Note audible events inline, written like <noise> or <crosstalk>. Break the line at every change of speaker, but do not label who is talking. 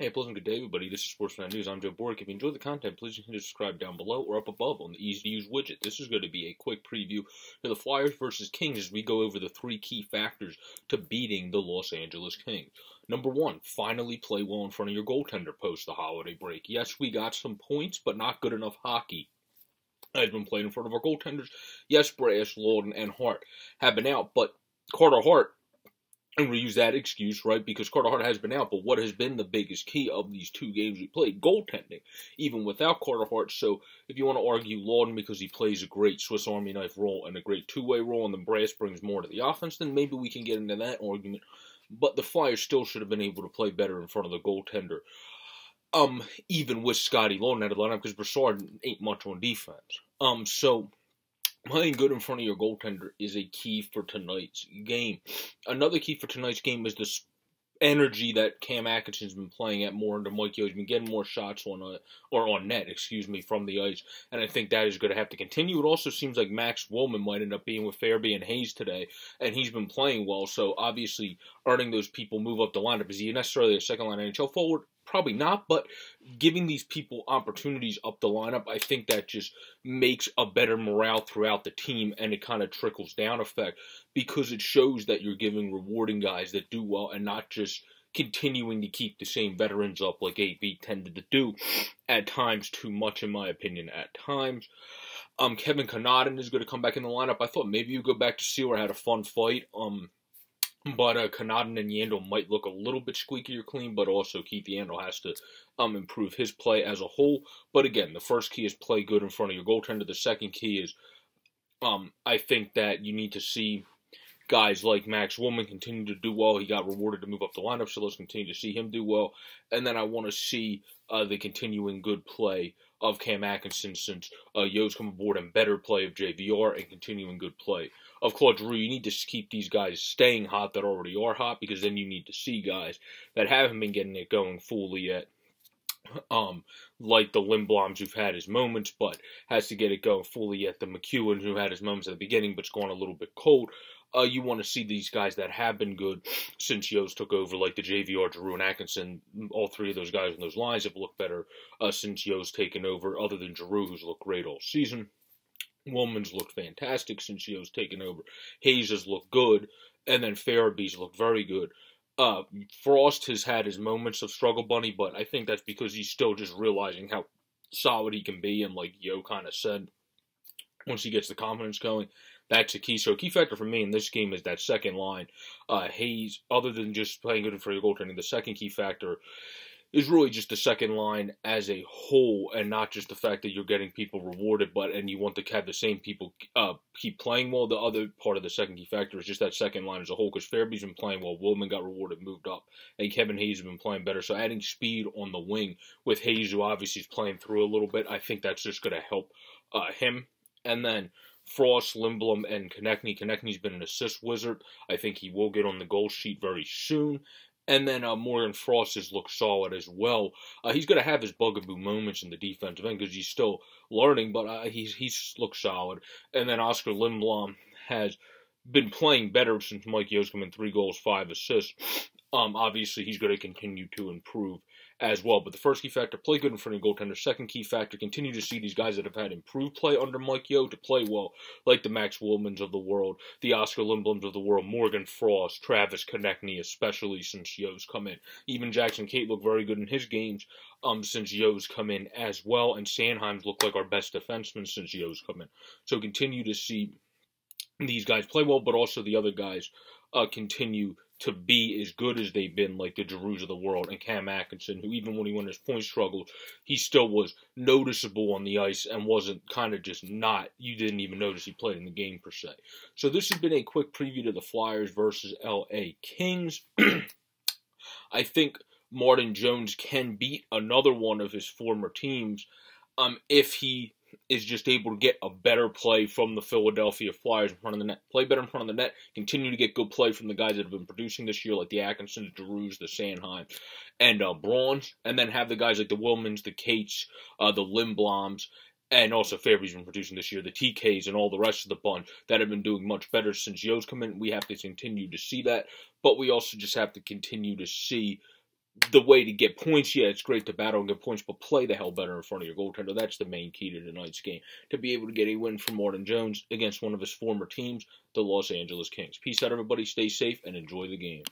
Hey, pleasant good day, everybody. This is Sportsman News. I'm Joe Bork. If you enjoyed the content, please hit subscribe down below or up above on the easy to use widget. This is going to be a quick preview to the Flyers versus Kings as we go over the three key factors to beating the Los Angeles Kings. Number one, finally play well in front of your goaltender post the holiday break. Yes, we got some points, but not good enough hockey has been played in front of our goaltenders. Yes, Brash, Laughton, and Hart have been out, but Carter Hart and we use that excuse, right? Because Carter Hart has been out, but what has been the biggest key of these two games we played? Goaltending, even without Carter Hart. So if you want to argue Laughton because he plays a great Swiss Army knife role and a great two-way role, and the Brash brings more to the offense, then maybe we can get into that argument. But the Flyers still should have been able to play better in front of the goaltender. Um, even with Scotty Laughton out of the lineup, because Brassard ain't much on defense. Um, so playing good in front of your goaltender is a key for tonight's game. Another key for tonight's game is the energy that Cam Atkinson's been playing at more under Mike Yeo. He's been getting more shots on uh, or on net, excuse me, from the ice, and I think that is going to have to continue. It also seems like Max Willman might end up being with Farabee and Hayes today, and he's been playing well. So obviously, earning those people move up the lineup is he necessarily a second line NHL forward? Probably not, but giving these people opportunities up the lineup, I think that just makes a better morale throughout the team and it kind of trickles down effect because it shows that you're giving rewarding guys that do well and not just continuing to keep the same veterans up like AV tended to do at times too much in my opinion at times. Um, Kevin Connauton is going to come back in the lineup. I thought maybe you go back to Seeler had a fun fight. Um, but uh, Connauton and Yandle might look a little bit squeakier clean, but also Keith Yandle has to um, improve his play as a whole. But again, the first key is play good in front of your goaltender. The second key is um, I think that you need to see guys like Max Willman continue to do well. He got rewarded to move up the lineup, so let's continue to see him do well. And then I want to see uh, the continuing good play of Cam Atkinson since uh, Yeo's come aboard and better play of JVR and continuing good play of Claude Giroux. You need to keep these guys staying hot that already are hot because then you need to see guys that haven't been getting it going fully yet. Um, like the Lindbloms who've had his moments, but has to get it going fully yet. The MacEwen who had his moments at the beginning, but's gone a little bit cold uh, you want to see these guys that have been good since Yeo's took over, like the JVR, Giroux, and Atkinson. All three of those guys in those lines have looked better uh, since Yeo's taken over, other than Giroux, who's looked great all season. Willman's looked fantastic since Yeo's taken over. Hayes has looked good, and then Farabee's looked very good. Uh, Frost has had his moments of struggle bunny, but I think that's because he's still just realizing how solid he can be, and like Yeo kind of said, once he gets the confidence going, that's a key. So key factor for me in this game is that second line. Uh, Hayes, other than just playing good for your goaltending, the second key factor is really just the second line as a whole, and not just the fact that you're getting people rewarded, but and you want to have the same people uh, keep playing well. The other part of the second key factor is just that second line as a whole, because Farabee's been playing well, Willman got rewarded, moved up, and Kevin Hayes has been playing better. So adding speed on the wing with Hayes, who obviously is playing through a little bit, I think that's just going to help uh, him. And then Frost, Lindblom, and Konecny. Konecny's been an assist wizard. I think he will get on the goal sheet very soon. And then uh, Morgan Frost has looked solid as well. Uh, he's going to have his bugaboo moments in the defensive end because he's still learning, but uh, he's he's looked solid. And then Oscar Lindblom has been playing better since Mike Yeo's in three goals, five assists. Um, obviously, he's going to continue to improve as well. But the first key factor, play good in front of goaltender. Second key factor, continue to see these guys that have had improved play under Mike Yeo to play well, like the Max Willmans of the world, the Oscar Lindbloms of the world, Morgan Frost, Travis Konecny, especially since Yeo's come in. Even Jackson Cates looked very good in his games um, since Yeo's come in as well, and Sanheim's looked like our best defenseman since Yeo's come in. So continue to see these guys play well, but also the other guys uh, continue to be as good as they've been, like the Giroux of the world and Cam Atkinson, who even when he won his point struggle, he still was noticeable on the ice and wasn't kind of just not. You didn't even notice he played in the game per se. So this has been a quick preview to the Flyers versus L.A. Kings. <clears throat> I think Martin Jones can beat another one of his former teams um, if he is just able to get a better play from the Philadelphia Flyers in front of the net. Play better in front of the net. Continue to get good play from the guys that have been producing this year, like the Atkinsons, Giroux, the Sanheim, and uh, Brauns. And then have the guys like the Willmans, the Cates, uh, the Lindbloms, and also Farabee's been producing this year, the TKs and all the rest of the bunch that have been doing much better since Yeo's come in. We have to continue to see that, but we also just have to continue to see the way to get points. Yeah, it's great to battle and get points, but play the hell better in front of your goaltender. That's the main key to tonight's game. To be able to get a win for Martin Jones against one of his former teams, the Los Angeles Kings. Peace out, everybody. Stay safe and enjoy the game.